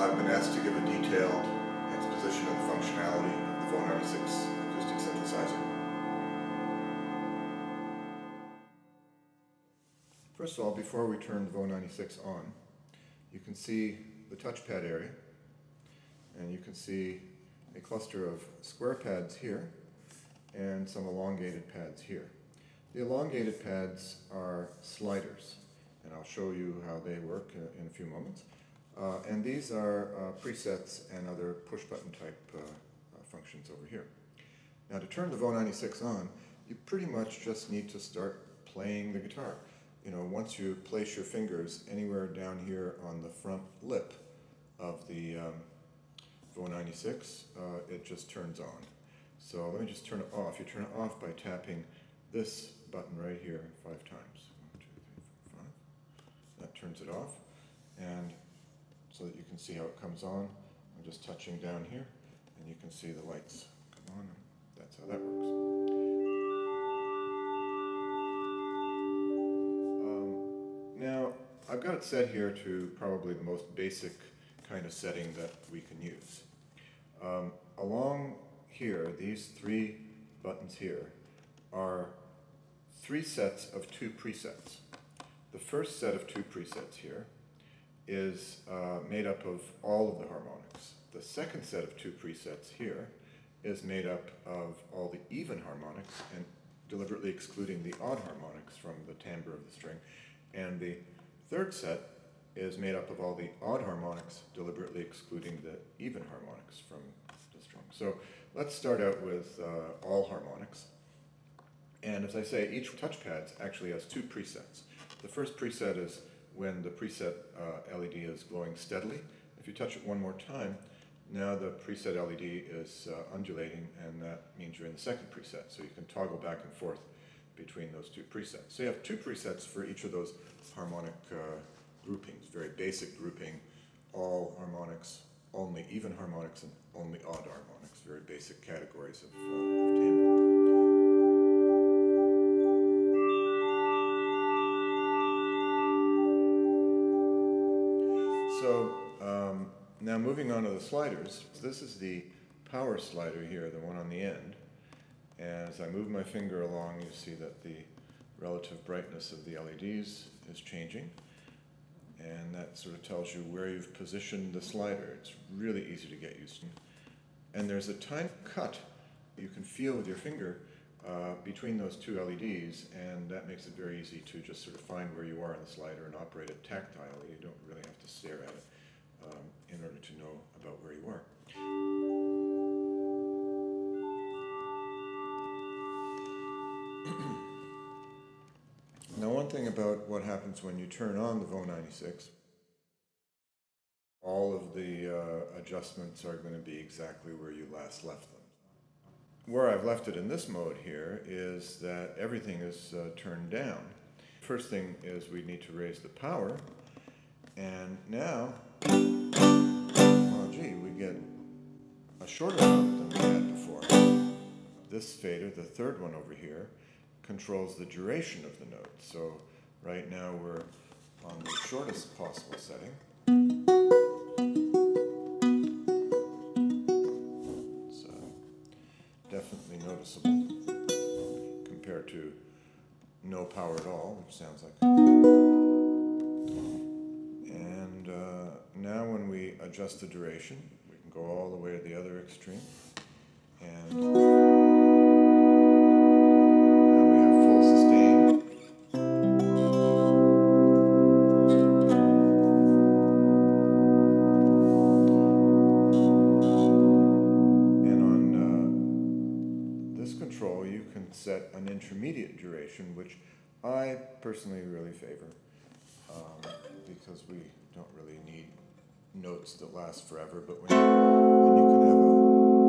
I've been asked to give a detailed exposition of the functionality of the VO96 acoustic synthesizer. First of all, before we turn the VO96 on, you can see the touchpad area, and you can see a cluster of square pads here and some elongated pads here. The elongated pads are sliders, and I'll show you how they work uh, in a few moments. Uh, and these are uh, presets and other push button type uh, uh, functions over here. Now to turn the VO96 on, you pretty much just need to start playing the guitar. You know, once you place your fingers anywhere down here on the front lip of the um, VO96, uh, it just turns on. So let me just turn it off. You turn it off by tapping this button right here five times. One, two, three, four, five. That turns it off. And so that you can see how it comes on, I'm just touching down here, and you can see the lights come on. That's how that works. Um, now, I've got it set here to probably the most basic kind of setting that we can use. Um, along here, these three buttons here, are three sets of two presets. The first set of two presets here is uh, made up of all of the harmonics. The second set of two presets here is made up of all the even harmonics and deliberately excluding the odd harmonics from the timbre of the string. And the third set is made up of all the odd harmonics, deliberately excluding the even harmonics from the string. So let's start out with uh, all harmonics. And as I say, each touchpad actually has two presets. The first preset is when the preset uh, LED is glowing steadily. If you touch it one more time, now the preset LED is uh, undulating and that means you're in the second preset. So you can toggle back and forth between those two presets. So you have two presets for each of those harmonic uh, groupings, very basic grouping, all harmonics, only even harmonics, and only odd harmonics, very basic categories of, uh, of So um, now moving on to the sliders, this is the power slider here, the one on the end. And as I move my finger along, you see that the relative brightness of the LEDs is changing. And that sort of tells you where you've positioned the slider. It's really easy to get used to. And there's a tiny cut you can feel with your finger uh, between those two LEDs, and that makes it very easy to just sort of find where you are on the slider and operate it tactilely. You don't really have to stare at it um, in order to know about where you are. now one thing about what happens when you turn on the VO96, all of the uh, adjustments are going to be exactly where you last left them where I've left it in this mode here is that everything is uh, turned down. First thing is we need to raise the power, and now, oh gee, we get a shorter note than we had before. This fader, the third one over here, controls the duration of the note. So right now we're on the shortest possible setting. No power at all, which sounds like. And uh, now when we adjust the duration, we can go all the way to the other extreme. And intermediate duration, which I personally really favor um, because we don't really need notes that last forever. But when you, when you can have a,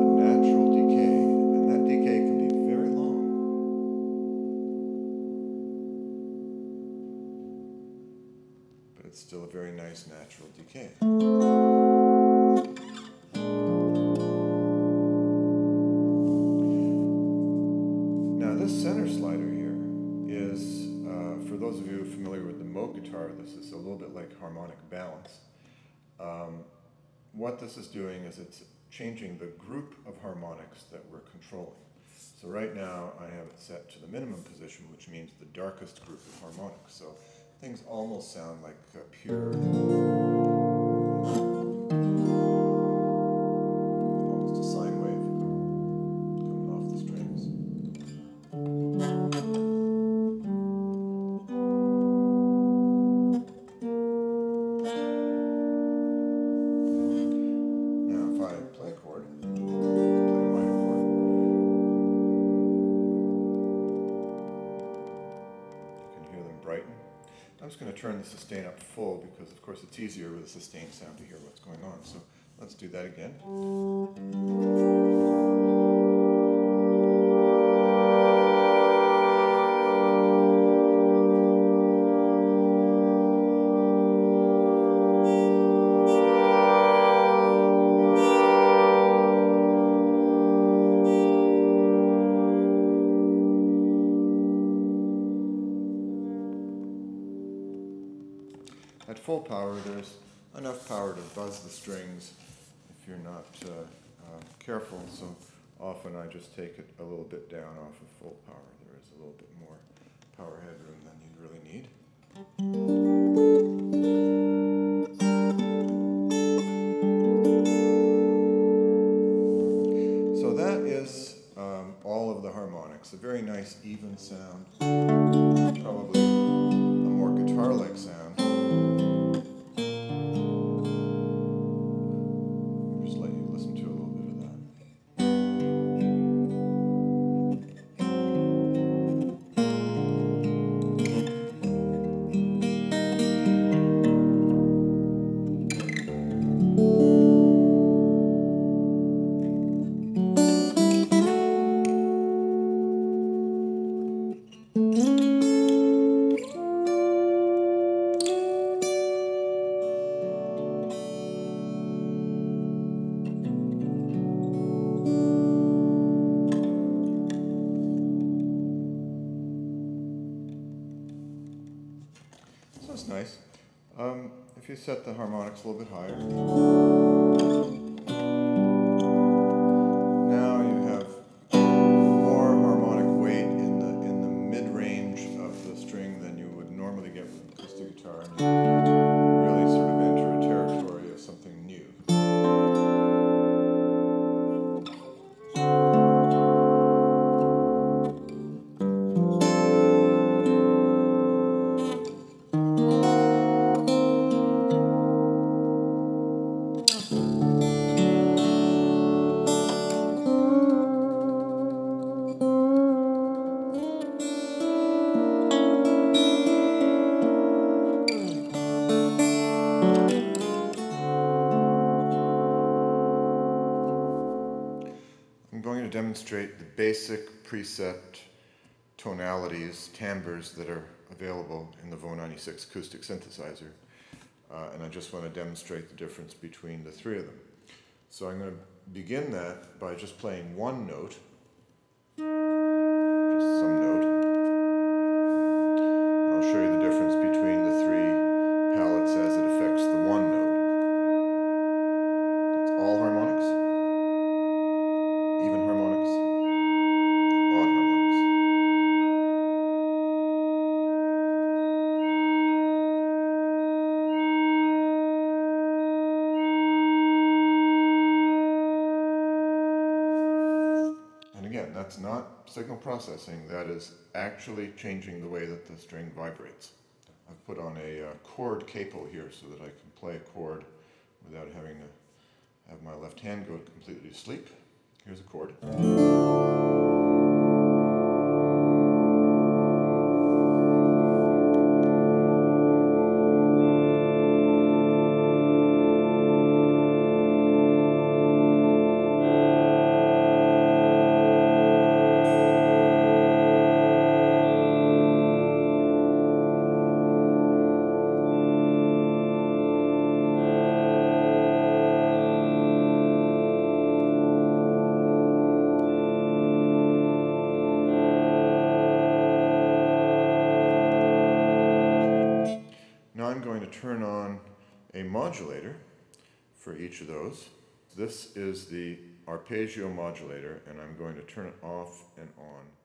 a natural decay, and that decay can be very long, but it's still a very nice natural decay. This is a little bit like harmonic balance. Um, what this is doing is it's changing the group of harmonics that we're controlling. So right now I have it set to the minimum position, which means the darkest group of harmonics. So things almost sound like pure, just going to turn the sustain up full because, of course, it's easier with a sustained sound to hear what's going on. So let's do that again. Full power, there's enough power to buzz the strings if you're not uh, uh, careful. So often I just take it a little bit down off of full power. There is a little bit more power headroom than you'd really need. So that is um, all of the harmonics. A very nice even sound, nice. Um, if you set the harmonics a little bit higher. Demonstrate the basic preset tonalities, timbres that are available in the VO96 acoustic synthesizer. Uh, and I just want to demonstrate the difference between the three of them. So I'm going to begin that by just playing one note, just some note. I'll show you the difference between the three palettes as it affects the one that's not signal processing, that is actually changing the way that the string vibrates. I've put on a uh, chord capo here so that I can play a chord without having to have my left hand go completely to sleep. Here's a chord. Turn on a modulator for each of those. This is the arpeggio modulator, and I'm going to turn it off and on.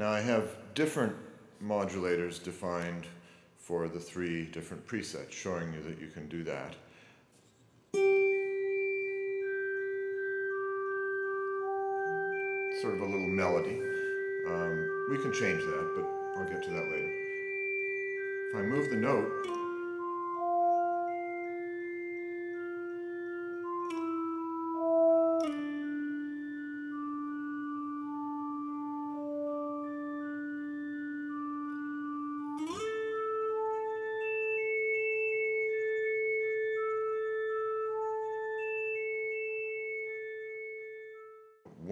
Now I have different modulators defined for the three different presets, showing you that you can do that. Sort of a little melody. Um, we can change that, but I'll get to that later. If I move the note,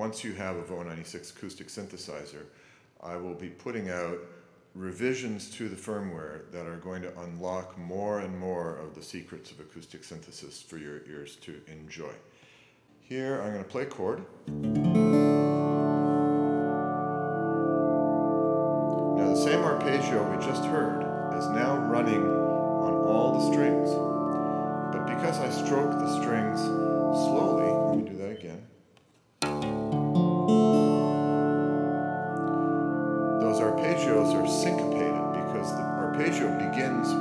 once you have a VO96 acoustic synthesizer, I will be putting out revisions to the firmware that are going to unlock more and more of the secrets of acoustic synthesis for your ears to enjoy. Here I'm going to play a chord. Now the same arpeggio we just heard is now running on all the strings. But because I stroke the strings slowly, let me do that the arpeggio begins